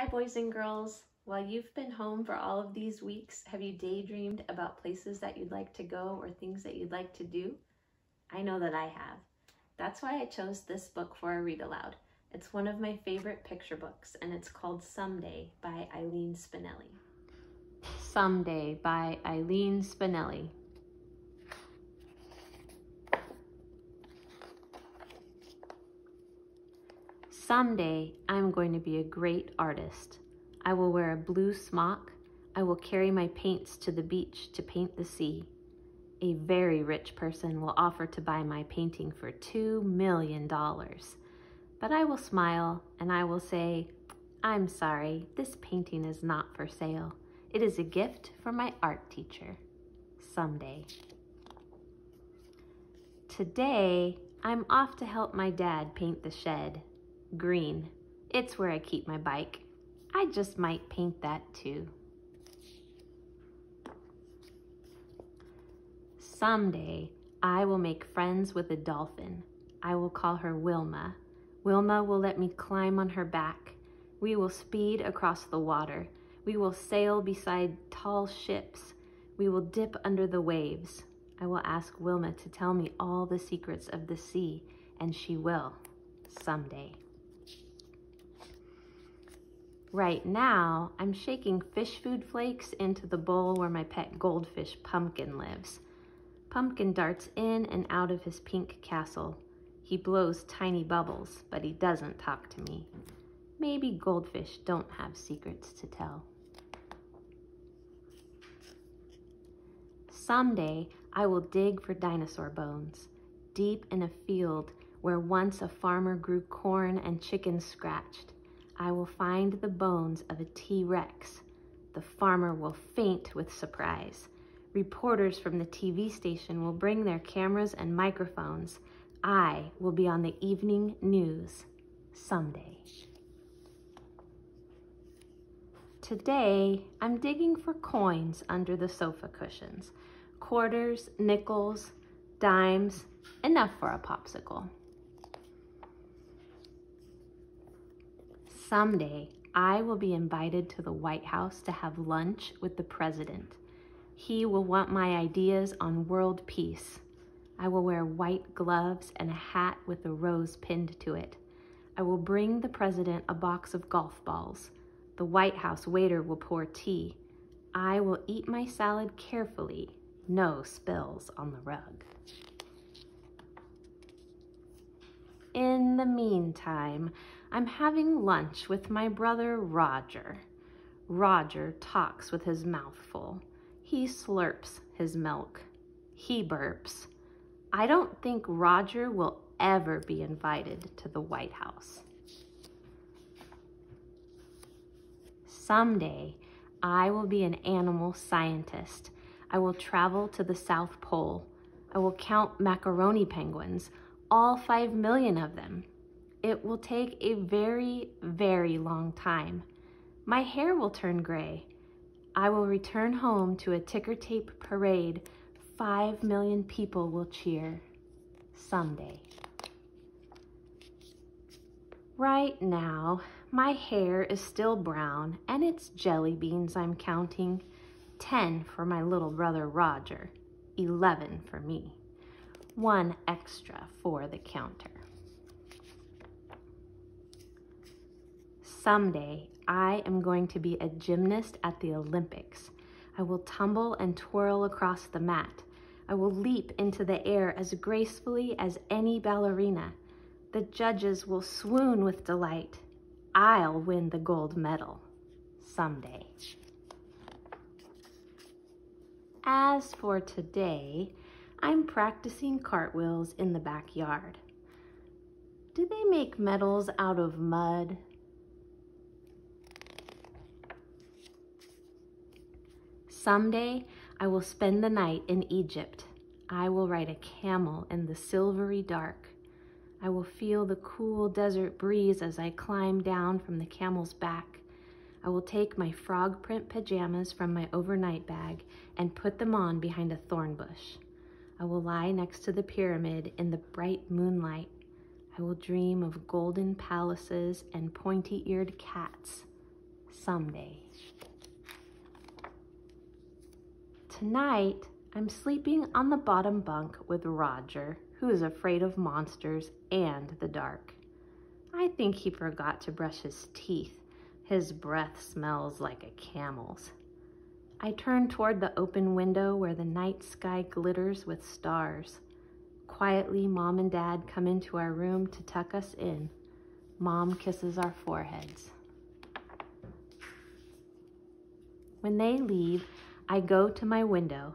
Hi, boys and girls. While you've been home for all of these weeks, have you daydreamed about places that you'd like to go or things that you'd like to do? I know that I have. That's why I chose this book for a read aloud. It's one of my favorite picture books, and it's called Someday by Eileen Spinelli. Someday by Eileen Spinelli. Someday, I'm going to be a great artist. I will wear a blue smock. I will carry my paints to the beach to paint the sea. A very rich person will offer to buy my painting for $2 million. But I will smile and I will say, I'm sorry, this painting is not for sale. It is a gift from my art teacher. Someday. Today, I'm off to help my dad paint the shed. Green. It's where I keep my bike. I just might paint that too. Someday, I will make friends with a dolphin. I will call her Wilma. Wilma will let me climb on her back. We will speed across the water. We will sail beside tall ships. We will dip under the waves. I will ask Wilma to tell me all the secrets of the sea, and she will someday. Right now, I'm shaking fish food flakes into the bowl where my pet goldfish Pumpkin lives. Pumpkin darts in and out of his pink castle. He blows tiny bubbles, but he doesn't talk to me. Maybe goldfish don't have secrets to tell. Someday, I will dig for dinosaur bones, deep in a field where once a farmer grew corn and chickens scratched. I will find the bones of a T-Rex. The farmer will faint with surprise. Reporters from the TV station will bring their cameras and microphones. I will be on the evening news someday. Today, I'm digging for coins under the sofa cushions. Quarters, nickels, dimes, enough for a popsicle. Someday, I will be invited to the White House to have lunch with the president. He will want my ideas on world peace. I will wear white gloves and a hat with a rose pinned to it. I will bring the president a box of golf balls. The White House waiter will pour tea. I will eat my salad carefully. No spills on the rug. In the meantime, I'm having lunch with my brother Roger. Roger talks with his mouth full. He slurps his milk. He burps. I don't think Roger will ever be invited to the White House. Someday, I will be an animal scientist. I will travel to the South Pole. I will count macaroni penguins, all five million of them. It will take a very, very long time. My hair will turn gray. I will return home to a ticker tape parade. Five million people will cheer someday. Right now, my hair is still brown and it's jelly beans I'm counting. 10 for my little brother Roger, 11 for me. One extra for the counter. Someday, I am going to be a gymnast at the Olympics. I will tumble and twirl across the mat. I will leap into the air as gracefully as any ballerina. The judges will swoon with delight. I'll win the gold medal someday. As for today, I'm practicing cartwheels in the backyard. Do they make medals out of mud? Someday I will spend the night in Egypt. I will ride a camel in the silvery dark. I will feel the cool desert breeze as I climb down from the camel's back. I will take my frog print pajamas from my overnight bag and put them on behind a thorn bush. I will lie next to the pyramid in the bright moonlight. I will dream of golden palaces and pointy-eared cats someday. Tonight, I'm sleeping on the bottom bunk with Roger, who is afraid of monsters and the dark. I think he forgot to brush his teeth. His breath smells like a camel's. I turn toward the open window where the night sky glitters with stars. Quietly, Mom and Dad come into our room to tuck us in. Mom kisses our foreheads. When they leave, I go to my window.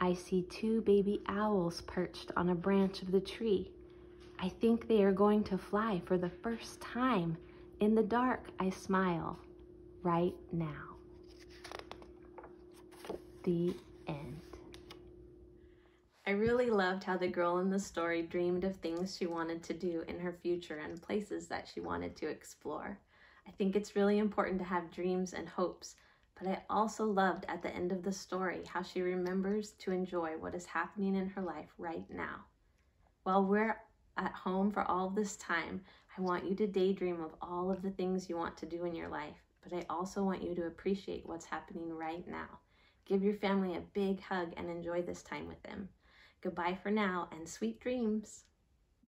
I see two baby owls perched on a branch of the tree. I think they are going to fly for the first time. In the dark, I smile. Right now the end. I really loved how the girl in the story dreamed of things she wanted to do in her future and places that she wanted to explore. I think it's really important to have dreams and hopes, but I also loved at the end of the story how she remembers to enjoy what is happening in her life right now. While we're at home for all this time, I want you to daydream of all of the things you want to do in your life, but I also want you to appreciate what's happening right now. Give your family a big hug and enjoy this time with them. Goodbye for now and sweet dreams.